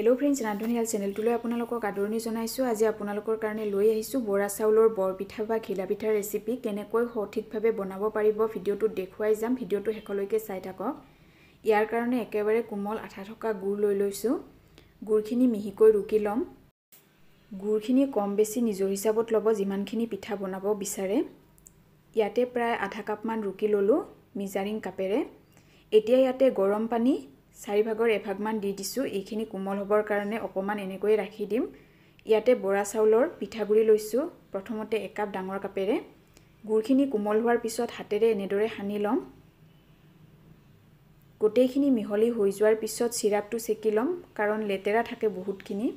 Hello friends ৰান্ধনীশাল চেনেলটোলৈ আপোনালোকক আদৰণি জনাইছোঁ। আজি আপোনালোকৰ কাৰণে লৈ আহিছোঁ বৰা চাউলৰ বৰপিঠা বা ঘিলা পিঠাৰ ৰেচিপি কেনেকৈ সঠিকভাৱে বনাব পাৰিব ভিডিঅ'টোত দেখুৱাই যাম। ভিডিঅ'টো শেষলৈকে চাই থাকক। ইয়াৰ কাৰণে একেবাৰে কোমল আঠা থকা গুড় লৈ লৈছোঁ। গুড়খিনি মিহিকৈ ৰুকি ল'ম। গুড়খিনি কম বেছি নিজৰ হিচাপত ল'ব যিমানখিনি পিঠা বনাব বিচাৰে। ইয়াতে প্ৰায় আধা কাপমান ৰুকি ল'লোঁ মিজাৰিং কাপেৰে। এতিয়া ইয়াতে গৰম পানী চাৰিভাগৰ এভাগমান দি দিছোঁ এইখিনি কোমল হ'বৰ কাৰণে অকণমান এনেকৈয়ে ৰাখি দিম। ইয়াতে বৰা চাউলৰ পিঠাগুড়ি লৈছোঁ প্ৰথমতে একাপ ডাঙৰ কাপেৰে। গুড়খিনি কোমল হোৱাৰ পিছত হাতেৰে এনেদৰে সানি ল'ম। গোটেইখিনি মিহলি হৈ যোৱাৰ পিছত চিৰাপটো চেকি ল'ম কাৰণ লেতেৰা থাকে বহুতখিনি।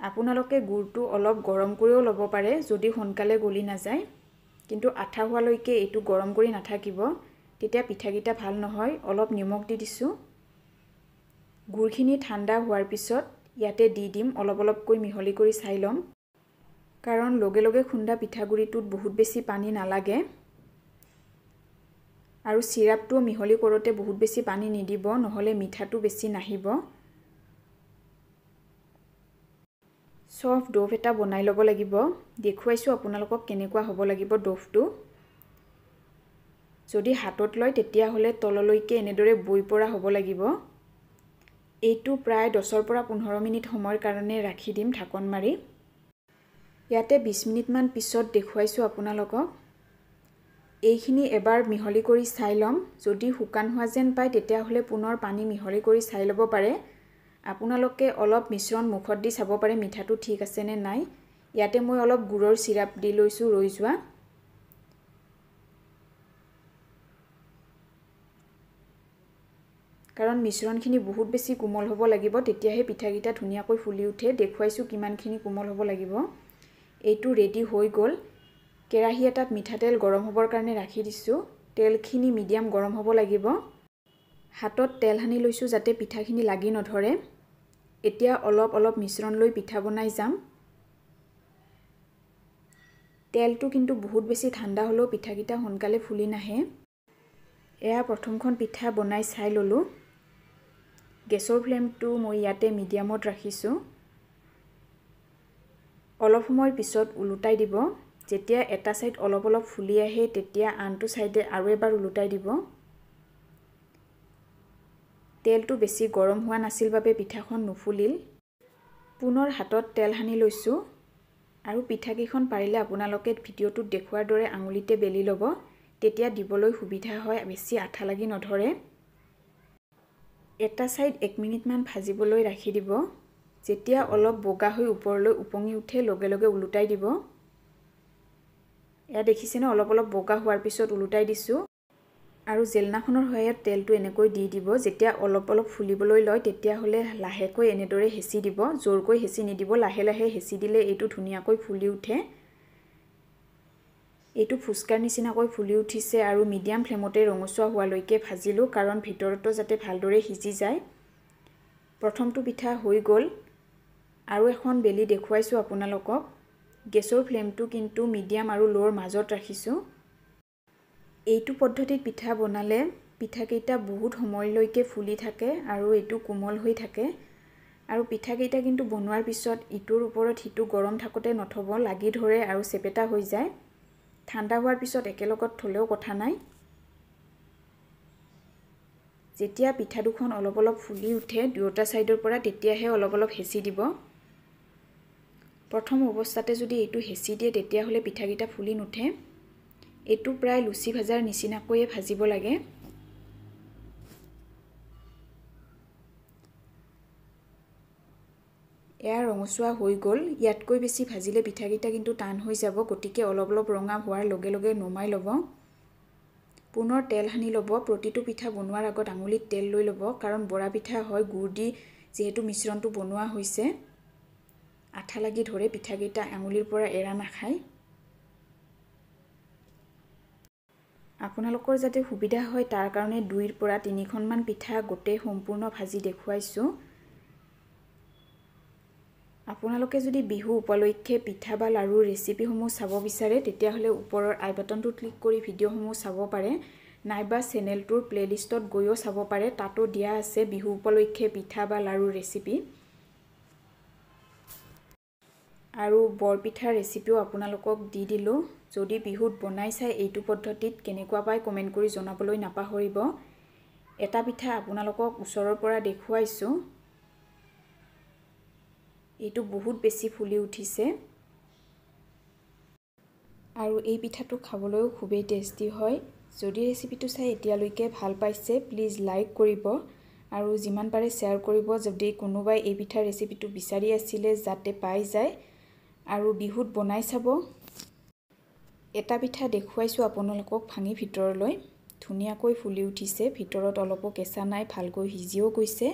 আপোনালোকে গুড়টো অলপ গৰম কৰিও ল'ব পাৰে যদি সোনকালে গলি নাযায়। কিন্তু আঠা হোৱালৈকে এইটো গৰম কৰি নাথাকিব। তেতিয়া পিঠাকেইটা ভাল নহয় অলপ নিমখ দি দিছোঁ। গুড়খিনি ঠাণ্ডা হোৱাৰ পিছত ইয়াতে দি দিম অলপ অলপকৈ মিহলি কৰি চাই ল'ম। কাৰণ লগে লগে খুন্দা পিঠাগুড়িটোত বহুত বেছি পানী নালাগে। আৰু চিৰাপটো মিহলি কৰোঁতে বহুত বেছি পানী নিদিব নহ'লে মিঠাটো বেছি নাহিব। চফ্ট ড'ভ এটা বনাই ল'ব লাগিব। দেখুৱাইছোঁ আপোনালোকক কেনেকুৱা হ'ব লাগিব ড'ভটো। যদি হাতত লয় তেতিয়াহ'লে তললৈকে এনেদৰে বৈ পৰা হ'ব লাগিব। এইটো প্ৰায় দহৰ পৰা পোন্ধৰ মিনিট সময়ৰ কাৰণে ৰাখি দিম ঢাকন মাৰি। ইয়াতে বিছ মিনিটমান পিছত দেখুৱাইছোঁ আপোনালোকক। এইখিনি এবাৰ মিহলি কৰি চাই ল'ম। যদি শুকান হোৱা যেন পায় তেতিয়াহ'লে পুনৰ পানী মিহলি কৰি চাই ল'ব পাৰে। আপোনালোকে অলপ মিশ্ৰণ মুখত দি চাব পাৰে মিঠাটো ঠিক আছেনে নাই। ইয়াতে মই অলপ গুড়ৰ চিৰাপ দি লৈছোঁ ৰৈ যোৱা। কাৰণ মিশ্ৰণখিনি বহুত বেছি কোমল হ'ব লাগিব তেতিয়াহে পিঠাকেইটা ধুনীয়াকৈ ফুলি উঠে। দেখুৱাইছোঁ কিমানখিনি কোমল হ'ব লাগিব। এইটো ৰেডি হৈ গ'ল। কেৰাহী এটাত মিঠাতেল গৰম হ'বৰ কাৰণে ৰাখি দিছোঁ। তেলখিনি মিডিয়াম গৰম হ'ব লাগিব। হাতত তেল সানি লৈছোঁ যাতে পিঠাখিনি লাগি নধৰে। এতিয়া অলপ অলপ মিশ্ৰণ লৈ পিঠা বনাই যাম। তেলটো কিন্তু বহুত বেছি ঠাণ্ডা হ'লেও পিঠাকেইটা সোনকালে ফুলি নাহে। এয়া প্ৰথমখন পিঠা বনাই চাই ল'লোঁ। গেছৰ ফ্লেমটো মই ইয়াতে মিডিয়ামত ৰাখিছোঁ। অলপ সময়ৰ পিছত ওলোটাই দিব। যেতিয়া এটা ছাইড অলপ অলপ ফুলি আহে তেতিয়া আনটো ছাইডে আৰু এবাৰ ওলোটাই দিব। তেলটো বেছি গৰম হোৱা নাছিল বাবে পিঠাখন নুফুলিল। পুনৰ হাতত তেল সানি লৈছোঁ। আৰু পিঠাকেইখন পাৰিলে আপোনালোকে ভিডিঅ'টোত দেখুওৱাৰ দৰে আঙুলিতে বেলি ল'ব। তেতিয়া দিবলৈ সুবিধা হয় বেছি আঠা লাগি নধৰে। এটা ছাইড এক মিনিটমান ভাজিবলৈ ৰাখি দিব। যেতিয়া অলপ বগা হৈ ওপৰলৈ উপঙি উঠে লগে লগে ওলোটাই দিব। এয়া দেখিছেনে অলপ অলপ বগা হোৱাৰ পিছত ওলোটাই দিছোঁ। আৰু জেলনাখনৰ সহায়ত তেলটো এনেকৈ দি দিব। যেতিয়া অলপ অলপ ফুলিবলৈ লয় তেতিয়াহ'লে লাহেকৈ এনেদৰে হেঁচি দিব। জোৰকৈ হেঁচি নিদিব লাহে লাহে হেঁচি দিলে এইটো ধুনীয়াকৈ ফুলি উঠে। এইটো ফুচকাৰ নিচিনাকৈ ফুলি উঠিছে আৰু মিডিয়াম ফ্লেমতে ৰঙচুৱা হোৱালৈকে ভাজিলোঁ কাৰণ ভিতৰতো যাতে ভালদৰে সিজি যায়। প্ৰথমটো পিঠা হৈ গ'ল। আৰু এখন বেলি দেখুৱাইছোঁ আপোনালোকক। গেছৰ ফ্লেমটো কিন্তু মিডিয়াম আৰু ল'ৰ মাজত ৰাখিছোঁ। এইটো পদ্ধতিত পিঠা বনালে পিঠাকেইটা বহুত সময়লৈকে ফুলি থাকে আৰু এইটো কোমল হৈ থাকে। আৰু পিঠাকেইটা কিন্তু বনোৱাৰ পিছত ইটোৰ ওপৰত সিটো গৰম থাকোঁতে নথ'ব লাগি ধৰে আৰু চেপেটা হৈ যায়। ঠাণ্ডা হোৱাৰ পিছত একেলগত থ'লেও কথা নাই। যেতিয়া পিঠা দুখন অলপ অলপ ফুলি উঠে দুয়োটা ছাইডৰ পৰা তেতিয়াহে অলপ অলপ হেঁচি দিব। প্ৰথম অৱস্থাতে যদি এইটো হেঁচি দিয়ে তেতিয়াহ'লে পিঠাকেইটা ফুলি নুঠে। এইটো প্ৰায় লুচি ভাজাৰ নিচিনাকৈয়ে ভাজিব লাগে। এয়া ৰঙচুৱা হৈ গ'ল। ইয়াতকৈ বেছি ভাজিলে পিঠাকেইটা কিন্তু টান হৈ যাব গতিকে অলপ অলপ ৰঙা হোৱাৰ লগে লগে নমাই ল'ব। পুনৰ তেল সানি ল'ব। প্ৰতিটো পিঠা বনোৱাৰ আগত আঙুলিত তেল লৈ ল'ব কাৰণ বৰা পিঠা হয় গুড় দি যিহেতু মিশ্ৰণটো বনোৱা হৈছে। আঠা লাগি ধৰে পিঠাকেইটা আঙুলিৰ পৰা এৰা নাখায়। আপোনালোকৰ যাতে সুবিধা হয় তাৰ কাৰণে দুইৰ পৰা তিনিখনমান পিঠা গোটেই সম্পূৰ্ণ ভাজি দেখুৱাইছোঁ। আপোনালোকে যদি বিহু উপলক্ষে পিঠা বা লাড়ুৰ ৰেচিপিসমূহ চাব বিচাৰে তেতিয়াহ'লে ওপৰৰ আই বাটনটো ক্লিক কৰি ভিডিঅ'সমূহ চাব পাৰে। নাইবা চেনেলটোৰ প্লে'লিষ্টত গৈও চাব পাৰে। তাতো দিয়া আছে বিহু উপলক্ষে পিঠা বা লাড়ু ৰেচিপি আৰু বৰপিঠা ৰেচিপিও আপোনালোকক দি দিলোঁ। যদি বিহুত বনাই চাই এইটো পদ্ধতিত কেনেকুৱা পায় কমেণ্ট কৰি জনাবলৈ নাপাহৰিব। এটা পিঠা আপোনালোকক ওচৰৰ পৰা দেখুৱাইছোঁ। এইটো বহুত বেছি ফুলি উঠিছে। আৰু এই পিঠাটো খাবলৈও খুবেই টেষ্টি হয়। যদি ৰেচিপিটো চাই এতিয়ালৈকে ভাল পাইছে প্লিজ লাইক কৰিব। আৰু যিমান পাৰে শ্বেয়াৰ কৰিব যদি কোনোবাই এই পিঠাৰ ৰেচিপিটো বিচাৰি আছিলে যাতে পাই যায়। আৰু বিহুত বনাই চাব। এটা পিঠা দেখুৱাইছোঁ আপোনালোকক ভাঙি ভিতৰলৈ। ধুনীয়াকৈ ফুলি উঠিছে ভিতৰত অলপো কেঁচা নাই ভালকৈ সিজিও গৈছে।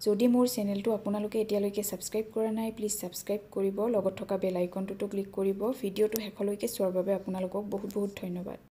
যদি মোৰ চেনেলটো আপোনালোকে এতিয়ালৈকে ছাবস্ক্ৰাইব কৰা নাই প্লিজ ছাবস্ক্ৰাইব কৰিব। লগত থকা বেল আইকনটোতো ক্লিক কৰিব। ভিডিঅ'টো শেষলৈকে চোৱাৰ বাবে আপোনালোকক বহুত বহুত ধন্যবাদ।